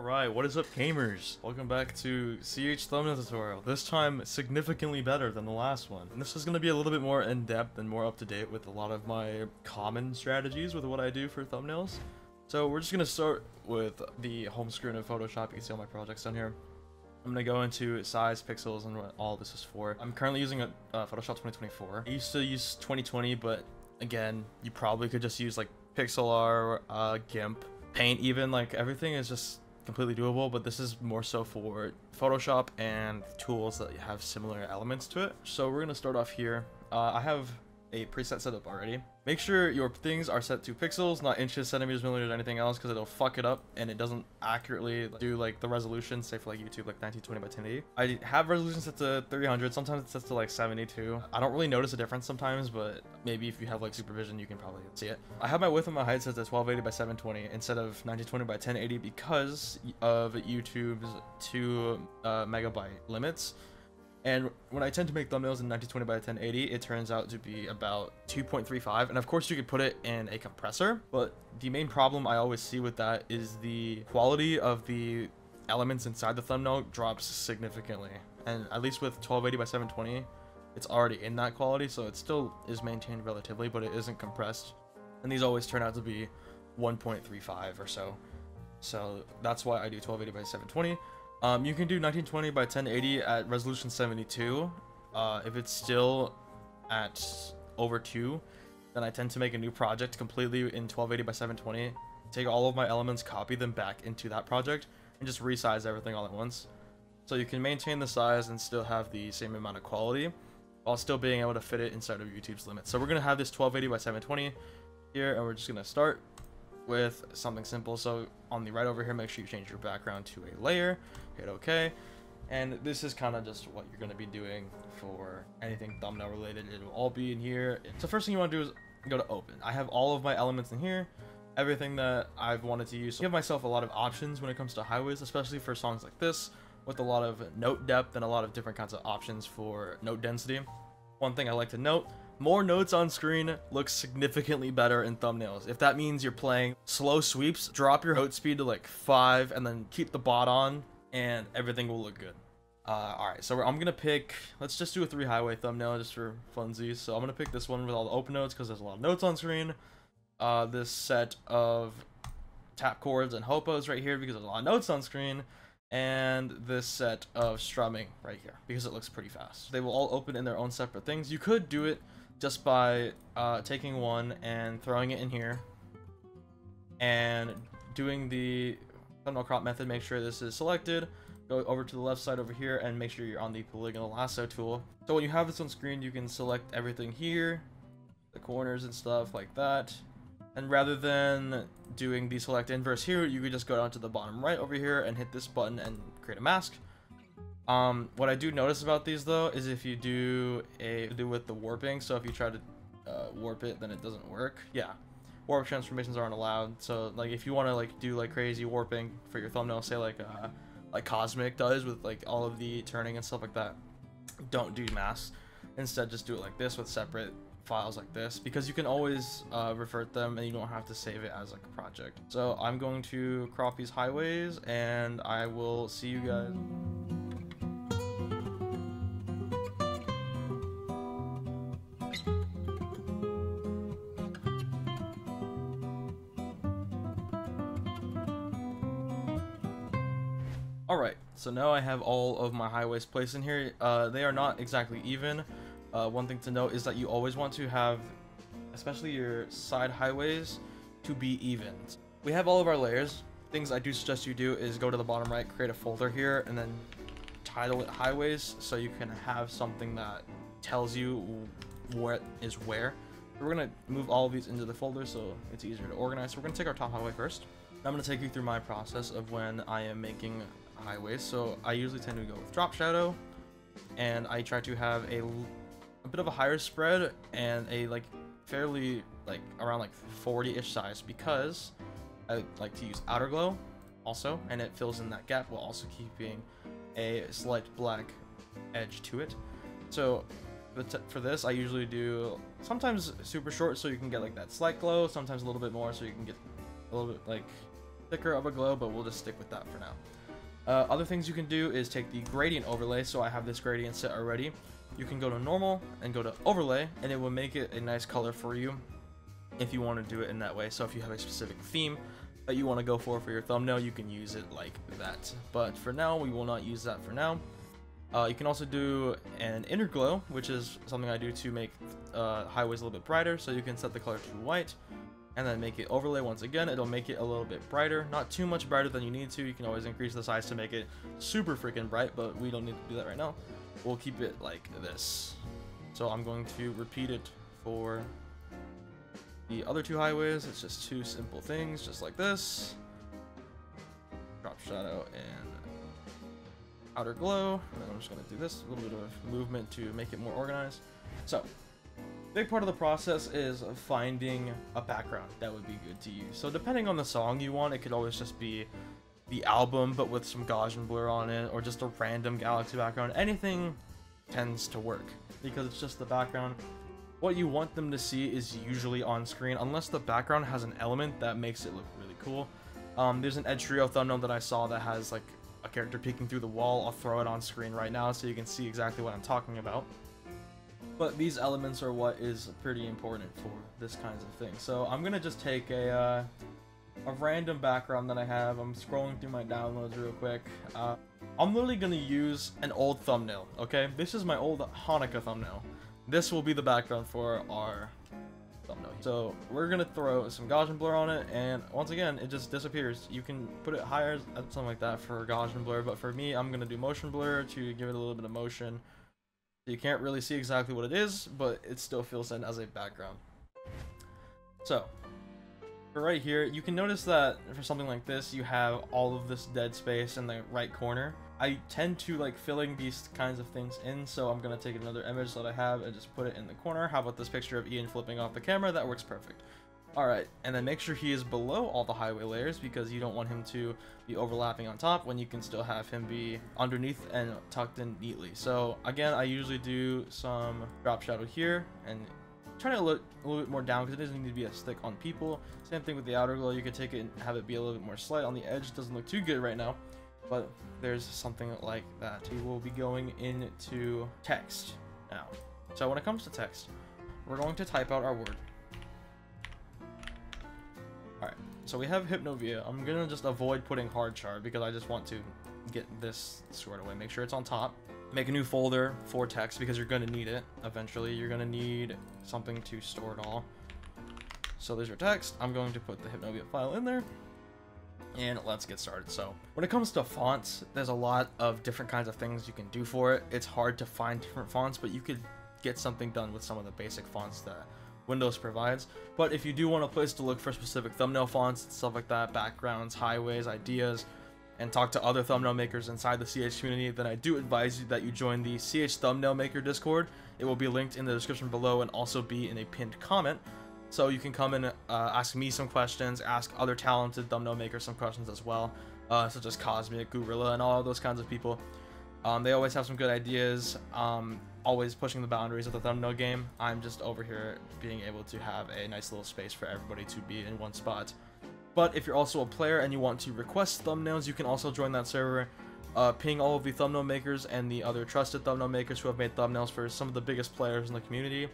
Alright, what is up gamers? Welcome back to CH thumbnail tutorial. This time significantly better than the last one. And this is going to be a little bit more in-depth and more up-to-date with a lot of my common strategies with what I do for thumbnails. So we're just going to start with the home screen of Photoshop. You can see all my projects down here. I'm to go into size, pixels, and what all this is for. I'm currently using a uh, Photoshop 2024. I used to use 2020, but again, you probably could just use like Pixlr, uh, GIMP, Paint even, like everything is just completely doable, but this is more so for Photoshop and tools that have similar elements to it. So we're gonna start off here. Uh, I have a preset setup already. Make sure your things are set to pixels, not inches, centimeters, millimeters, anything else, because it'll fuck it up and it doesn't accurately do like the resolution, say for like YouTube, like 1920 by 1080. I have resolution set to 300, sometimes it sets to like 72. I don't really notice a difference sometimes, but maybe if you have like supervision, you can probably see it. I have my width and my height set to 1280 by 720 instead of 1920 by 1080 because of YouTube's two uh, megabyte limits. And when I tend to make thumbnails in 1920 by 1080, it turns out to be about 2.35. And of course you could put it in a compressor, but the main problem I always see with that is the quality of the elements inside the thumbnail drops significantly. And at least with 1280 by 720, it's already in that quality, so it still is maintained relatively, but it isn't compressed. And these always turn out to be 1.35 or so. So that's why I do 1280 by 720. Um, you can do 1920 by 1080 at resolution 72. Uh, if it's still at over 2, then I tend to make a new project completely in 1280 by 720. Take all of my elements, copy them back into that project, and just resize everything all at once. So you can maintain the size and still have the same amount of quality, while still being able to fit it inside of YouTube's limits. So we're going to have this 1280 by 720 here, and we're just going to start with something simple. So on the right over here, make sure you change your background to a layer, hit OK. And this is kind of just what you're going to be doing for anything thumbnail related. It will all be in here. So first thing you want to do is go to open. I have all of my elements in here, everything that I've wanted to use. So give myself a lot of options when it comes to highways, especially for songs like this with a lot of note depth and a lot of different kinds of options for note density. One thing I like to note, more notes on screen looks significantly better in thumbnails. If that means you're playing slow sweeps, drop your note speed to like 5 and then keep the bot on and everything will look good. Uh, Alright, so I'm going to pick, let's just do a 3 highway thumbnail just for funsies. So I'm going to pick this one with all the open notes because there's a lot of notes on screen. Uh, this set of tap chords and HOPOs right here because there's a lot of notes on screen and this set of strumming right here because it looks pretty fast. They will all open in their own separate things. You could do it just by uh, taking one and throwing it in here and doing the thumbnail crop method make sure this is selected. Go over to the left side over here and make sure you're on the polygonal lasso tool. So when you have this on screen you can select everything here the corners and stuff like that. And rather than doing the select inverse here you could just go down to the bottom right over here and hit this button and create a mask um, what I do notice about these though is if you do a do with the warping, so if you try to uh, warp it, then it doesn't work. Yeah, warp transformations aren't allowed. So like if you want to like do like crazy warping for your thumbnail, say like uh, like Cosmic does with like all of the turning and stuff like that, don't do masks. Instead, just do it like this with separate files like this because you can always uh, revert them and you don't have to save it as like a project. So I'm going to crop these highways and I will see you guys. Alright, so now I have all of my highways placed in here. Uh, they are not exactly even. Uh, one thing to note is that you always want to have, especially your side highways, to be even. We have all of our layers. Things I do suggest you do is go to the bottom right, create a folder here, and then title it highways so you can have something that tells you what is where. We're going to move all of these into the folder so it's easier to organize. So we're going to take our top highway first. I'm going to take you through my process of when I am making highways. So I usually tend to go with drop shadow, and I try to have a, a bit of a higher spread and a like fairly like around like 40-ish size because I like to use outer glow also, and it fills in that gap while also keeping a slight black edge to it. So for this, I usually do sometimes super short so you can get like that slight glow, sometimes a little bit more so you can get a little bit like thicker of a glow, but we'll just stick with that for now. Uh, other things you can do is take the gradient overlay. So I have this gradient set already. You can go to normal and go to overlay, and it will make it a nice color for you if you want to do it in that way. So if you have a specific theme that you want to go for for your thumbnail, you can use it like that. But for now, we will not use that for now. Uh, you can also do an inner glow, which is something I do to make uh, highways a little bit brighter. So you can set the color to white and then make it overlay once again. It'll make it a little bit brighter, not too much brighter than you need to. You can always increase the size to make it super freaking bright, but we don't need to do that right now. We'll keep it like this. So I'm going to repeat it for the other two highways. It's just two simple things, just like this. Drop shadow and outer glow. And I'm just going to do this, a little bit of movement to make it more organized. So, big part of the process is finding a background that would be good to use. So depending on the song you want, it could always just be the album but with some Gaussian blur on it or just a random galaxy background. Anything tends to work because it's just the background. What you want them to see is usually on screen unless the background has an element that makes it look really cool. Um, there's an Ed Trio thumbnail that I saw that has like a character peeking through the wall. I'll throw it on screen right now so you can see exactly what I'm talking about. But these elements are what is pretty important for this kinds of thing. So I'm gonna just take a uh, a random background that I have. I'm scrolling through my downloads real quick. Uh, I'm literally gonna use an old thumbnail. Okay, this is my old Hanukkah thumbnail. This will be the background for our thumbnail. So we're gonna throw some Gaussian blur on it, and once again, it just disappears. You can put it higher, at something like that for Gaussian blur, but for me, I'm gonna do motion blur to give it a little bit of motion. You can't really see exactly what it is, but it still fills in as a background. So, right here, you can notice that for something like this, you have all of this dead space in the right corner. I tend to like filling these kinds of things in, so I'm going to take another image that I have and just put it in the corner. How about this picture of Ian flipping off the camera? That works perfect. Alright, and then make sure he is below all the highway layers because you don't want him to be overlapping on top when you can still have him be underneath and tucked in neatly. So again, I usually do some drop shadow here and try to look a little bit more down because it doesn't need to be as thick on people. Same thing with the outer glow, you could take it and have it be a little bit more slight on the edge. It doesn't look too good right now, but there's something like that. We will be going into text now. So when it comes to text, we're going to type out our word. So we have Hypnovia. I'm gonna just avoid putting hard chart because I just want to get this squared away. Make sure it's on top. Make a new folder for text because you're gonna need it eventually. You're gonna need something to store it all. So there's your text. I'm going to put the Hypnovia file in there. And let's get started. So when it comes to fonts, there's a lot of different kinds of things you can do for it. It's hard to find different fonts, but you could get something done with some of the basic fonts that Windows provides. But if you do want a place to look for specific thumbnail fonts and stuff like that, backgrounds, highways, ideas, and talk to other thumbnail makers inside the CH community, then I do advise you that you join the CH Thumbnail Maker Discord. It will be linked in the description below and also be in a pinned comment. So you can come and uh, ask me some questions, ask other talented thumbnail makers some questions as well, uh, such as Cosmic, Gorilla, and all those kinds of people. Um, they always have some good ideas, um, always pushing the boundaries of the thumbnail game. I'm just over here being able to have a nice little space for everybody to be in one spot. But if you're also a player and you want to request thumbnails, you can also join that server. Uh, ping all of the thumbnail makers and the other trusted thumbnail makers who have made thumbnails for some of the biggest players in the community,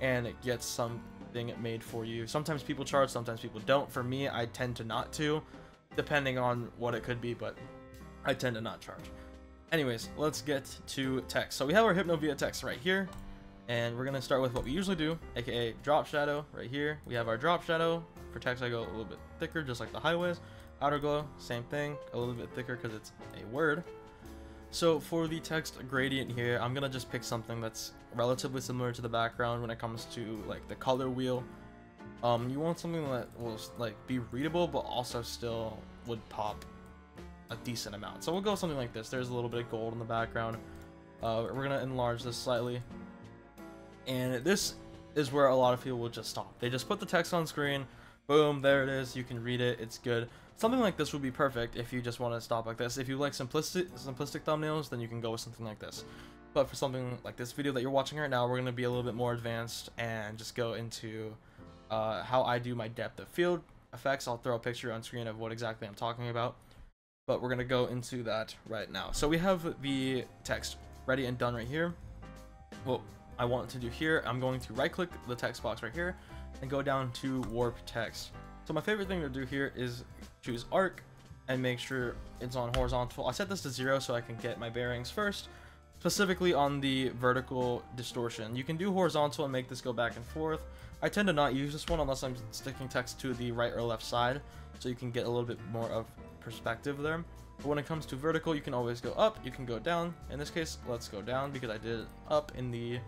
and get something made for you. Sometimes people charge, sometimes people don't. For me, I tend to not to, depending on what it could be, but I tend to not charge. Anyways, let's get to text. So we have our Hypnovia text right here, and we're gonna start with what we usually do, aka drop shadow right here. We have our drop shadow. For text, I go a little bit thicker, just like the highways. Outer glow, same thing, a little bit thicker because it's a word. So for the text gradient here, I'm gonna just pick something that's relatively similar to the background when it comes to like the color wheel. Um, you want something that will like be readable, but also still would pop a decent amount. So we'll go something like this. There's a little bit of gold in the background. Uh, we're gonna enlarge this slightly. And this is where a lot of people will just stop. They just put the text on screen, boom, there it is, you can read it, it's good. Something like this would be perfect if you just want to stop like this. If you like simplistic, simplistic thumbnails, then you can go with something like this. But for something like this video that you're watching right now, we're going to be a little bit more advanced and just go into uh, how I do my depth of field effects, I'll throw a picture on screen of what exactly I'm talking about. But we're gonna go into that right now. So we have the text ready and done right here. What I want to do here, I'm going to right click the text box right here and go down to warp text. So my favorite thing to do here is choose arc and make sure it's on horizontal. I set this to zero so I can get my bearings first, specifically on the vertical distortion. You can do horizontal and make this go back and forth. I tend to not use this one unless I'm sticking text to the right or left side, so you can get a little bit more of perspective there. But when it comes to vertical, you can always go up, you can go down. In this case, let's go down because I did it up in the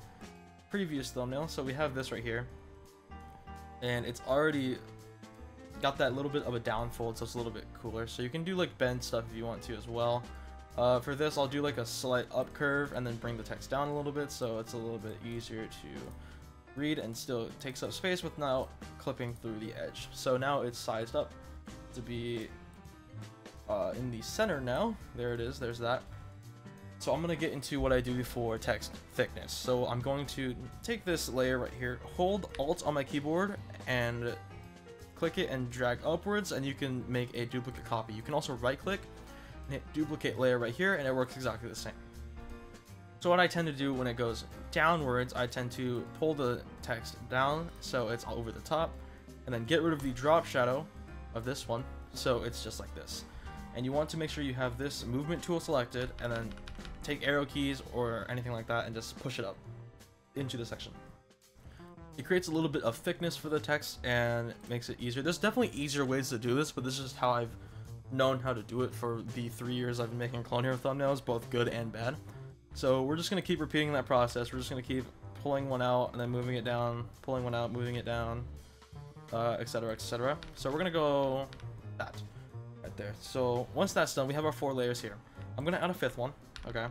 previous thumbnail. So we have this right here. And it's already got that little bit of a downfold, so it's a little bit cooler. So you can do like bend stuff if you want to as well. Uh, for this, I'll do like a slight up curve and then bring the text down a little bit so it's a little bit easier to read and still takes up space without clipping through the edge. So now it's sized up to be uh, in the center now. There it is, there's that. So I'm to get into what I do for text thickness. So I'm going to take this layer right here, hold Alt on my keyboard, and click it and drag upwards and you can make a duplicate copy. You can also right click and hit duplicate layer right here and it works exactly the same. So what I tend to do when it goes downwards, I tend to pull the text down so it's all over the top and then get rid of the drop shadow of this one so it's just like this. And you want to make sure you have this movement tool selected and then take arrow keys or anything like that and just push it up into the section. It creates a little bit of thickness for the text and makes it easier. There's definitely easier ways to do this, but this is how I've known how to do it for the three years I've been making Clone Hero thumbnails, both good and bad. So we're just going to keep repeating that process. We're just going to keep pulling one out and then moving it down, pulling one out, moving it down, etc, uh, etc. Et so we're going to go that right there. So once that's done, we have our four layers here. I'm going to add a fifth one, okay?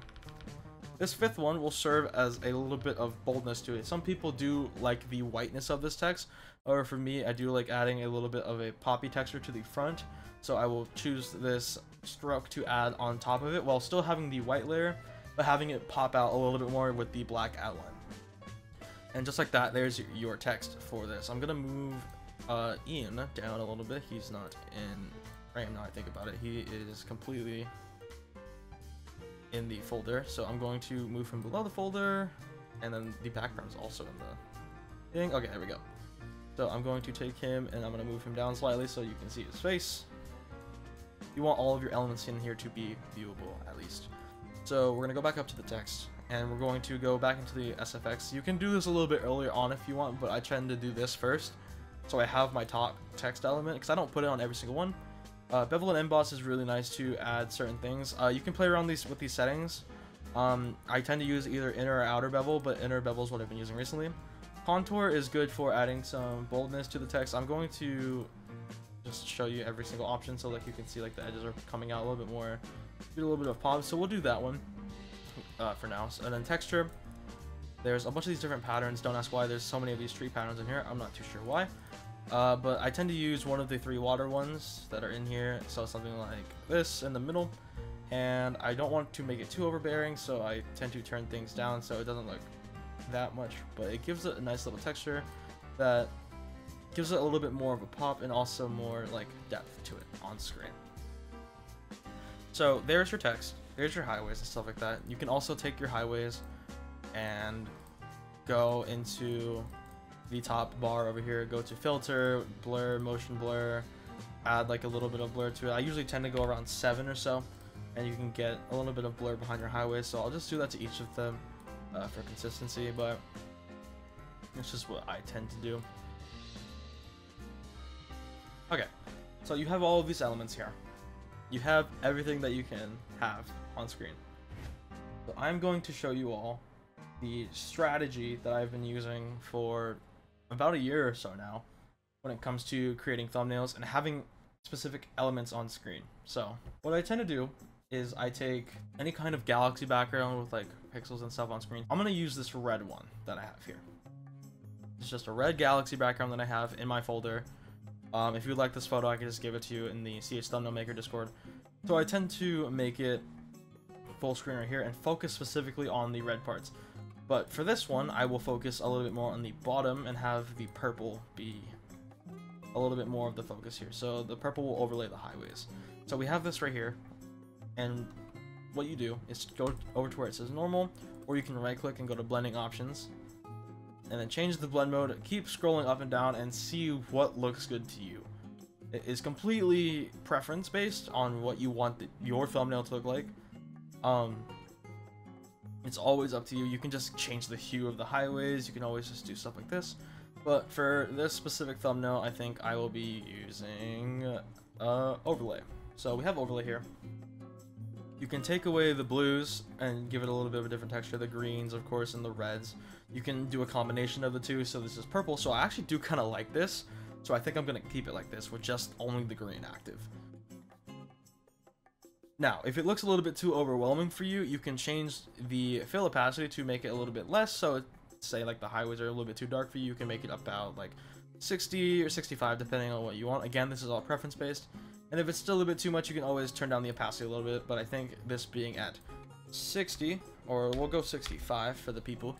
This fifth one will serve as a little bit of boldness to it. Some people do like the whiteness of this text, or for me, I do like adding a little bit of a poppy texture to the front. So I will choose this stroke to add on top of it while still having the white layer, but having it pop out a little bit more with the black outline. And just like that, there's your text for this. I'm gonna move uh, Ian down a little bit. He's not in frame now I think about it. He is completely in the folder. So I'm going to move him below the folder, and then the background is also in the thing. Okay, there we go. So I'm going to take him and I'm going to move him down slightly so you can see his face. You want all of your elements in here to be viewable, at least. So we're going to go back up to the text, and we're going to go back into the SFX. You can do this a little bit earlier on if you want, but I tend to do this first. So I have my top text element, because I don't put it on every single one. Uh, bevel and emboss is really nice to add certain things. Uh, you can play around these with these settings. Um, I tend to use either inner or outer bevel, but inner bevel is what I've been using recently. Contour is good for adding some boldness to the text. I'm going to just show you every single option so like you can see like the edges are coming out a little bit more. Get a little bit of pop, so we'll do that one uh, for now. So, and then texture, there's a bunch of these different patterns. Don't ask why there's so many of these tree patterns in here. I'm not too sure why. Uh, but I tend to use one of the three water ones that are in here, so something like this in the middle. And I don't want to make it too overbearing, so I tend to turn things down so it doesn't look that much. But it gives it a nice little texture that gives it a little bit more of a pop and also more like depth to it on screen. So there's your text, there's your highways and stuff like that. You can also take your highways and go into the top bar over here, go to filter, blur, motion blur, add like a little bit of blur to it. I usually tend to go around seven or so, and you can get a little bit of blur behind your highways. So I'll just do that to each of them uh, for consistency, but it's just what I tend to do. Okay, so you have all of these elements here. You have everything that you can have on screen. So I'm going to show you all the strategy that I've been using for about a year or so now when it comes to creating thumbnails and having specific elements on screen. So what I tend to do is I take any kind of galaxy background with like pixels and stuff on screen. I'm going to use this red one that I have here. It's just a red galaxy background that I have in my folder. Um, if you like this photo, I can just give it to you in the CH Thumbnail Maker Discord. So I tend to make it full screen right here and focus specifically on the red parts. But for this one, I will focus a little bit more on the bottom and have the purple be a little bit more of the focus here. So the purple will overlay the highways. So we have this right here, and what you do is go over to where it says normal, or you can right click and go to blending options, and then change the blend mode, keep scrolling up and down and see what looks good to you. It is completely preference based on what you want the, your thumbnail to look like. Um, it's always up to you. You can just change the hue of the highways. You can always just do stuff like this. But for this specific thumbnail, I think I will be using uh, overlay. So we have overlay here. You can take away the blues and give it a little bit of a different texture, the greens, of course, and the reds. You can do a combination of the two, so this is purple. So I actually do kind of like this. So I think I'm going to keep it like this with just only the green active. Now, if it looks a little bit too overwhelming for you, you can change the fill opacity to make it a little bit less. So say like the highways are a little bit too dark for you, you can make it about like 60 or 65 depending on what you want. Again, this is all preference based. And if it's still a bit too much, you can always turn down the opacity a little bit. But I think this being at 60, or we'll go 65 for the people,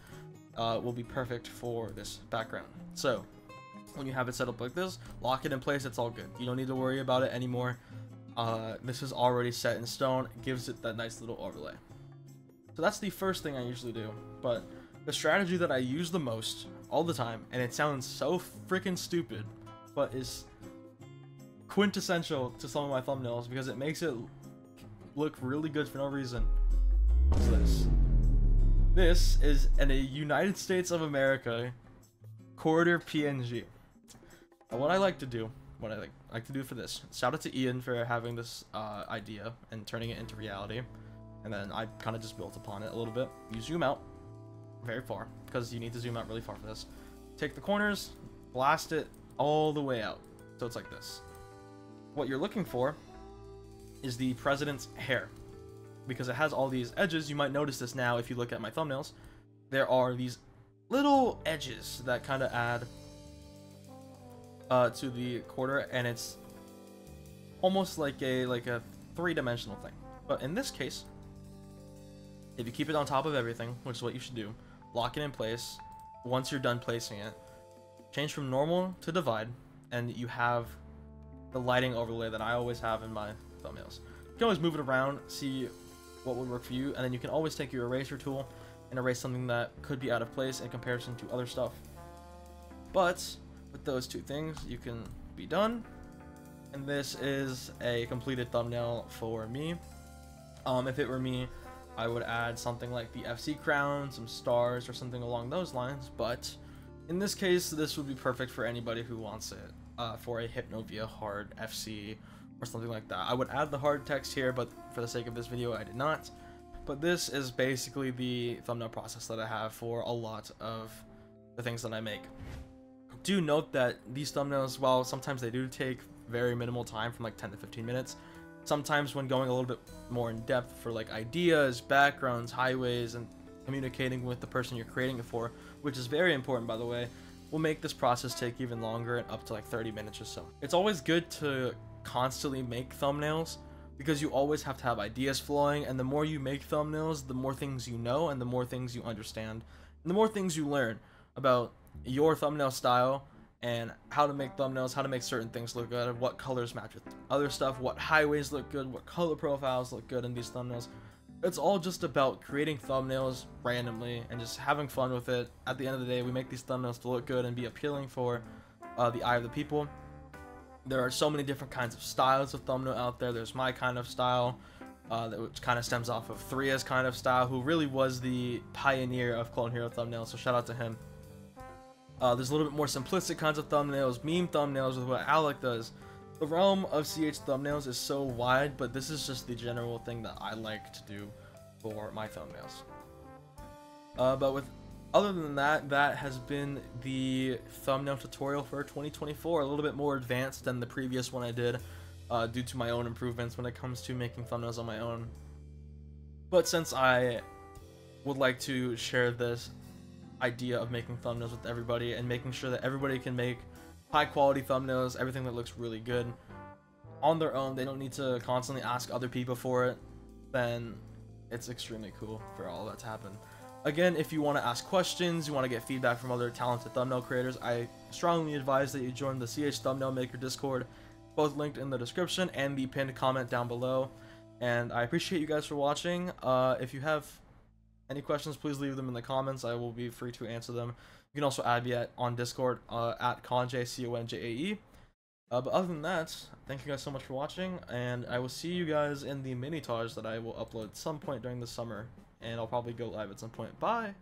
uh, will be perfect for this background. So when you have it set up like this, lock it in place, it's all good. You don't need to worry about it anymore. Uh, this is already set in stone, gives it that nice little overlay. So that's the first thing I usually do, but the strategy that I use the most all the time, and it sounds so freaking stupid, but is quintessential to some of my thumbnails because it makes it look really good for no reason. What's this? This is an, a United States of America quarter PNG. Now, what I like to do, what I like, like to do for this, shout out to Ian for having this uh, idea and turning it into reality. And then I kind of just built upon it a little bit. You zoom out very far, because you need to zoom out really far for this. Take the corners, blast it all the way out. So it's like this. What you're looking for is the president's hair. Because it has all these edges, you might notice this now if you look at my thumbnails. There are these little edges that kind of add uh, to the quarter, and it's almost like a like a three-dimensional thing. But in this case, if you keep it on top of everything, which is what you should do, lock it in place. Once you're done placing it, change from normal to divide, and you have the lighting overlay that I always have in my thumbnails. You can always move it around, see what would work for you, and then you can always take your eraser tool and erase something that could be out of place in comparison to other stuff. But with those two things, you can be done. And this is a completed thumbnail for me. Um, if it were me, I would add something like the FC crown, some stars, or something along those lines. But in this case, this would be perfect for anybody who wants it uh, for a Hypnovia hard FC or something like that. I would add the hard text here, but for the sake of this video, I did not. But this is basically the thumbnail process that I have for a lot of the things that I make do note that these thumbnails, while sometimes they do take very minimal time from like 10 to 15 minutes, sometimes when going a little bit more in depth for like ideas, backgrounds, highways, and communicating with the person you're creating it for, which is very important by the way, will make this process take even longer and up to like 30 minutes or so. It's always good to constantly make thumbnails because you always have to have ideas flowing and the more you make thumbnails, the more things you know and the more things you understand and the more things you learn about your thumbnail style and how to make thumbnails, how to make certain things look good, what colors match with other stuff, what highways look good, what color profiles look good in these thumbnails. It's all just about creating thumbnails randomly and just having fun with it. At the end of the day, we make these thumbnails to look good and be appealing for uh, the eye of the people. There are so many different kinds of styles of thumbnail out there. There's my kind of style, uh, which kind of stems off of 3's kind of style, who really was the pioneer of Clone Hero thumbnails. So shout out to him. Uh, there's a little bit more simplistic kinds of thumbnails, meme thumbnails with what Alec does. The realm of CH thumbnails is so wide, but this is just the general thing that I like to do for my thumbnails. Uh, but with other than that, that has been the thumbnail tutorial for 2024. A little bit more advanced than the previous one I did uh, due to my own improvements when it comes to making thumbnails on my own. But since I would like to share this idea of making thumbnails with everybody and making sure that everybody can make high quality thumbnails, everything that looks really good on their own. They don't need to constantly ask other people for it. Then it's extremely cool for all that to happen. Again, if you want to ask questions, you want to get feedback from other talented thumbnail creators, I strongly advise that you join the CH Thumbnail Maker Discord, both linked in the description and the pinned comment down below. And I appreciate you guys for watching. Uh, if you have any questions, please leave them in the comments. I will be free to answer them. You can also add me at, on Discord uh, at Conjae, C-O-N-J-A-E. Uh, but other than that, thank you guys so much for watching, and I will see you guys in the mini-taj that I will upload some point during the summer, and I'll probably go live at some point. Bye!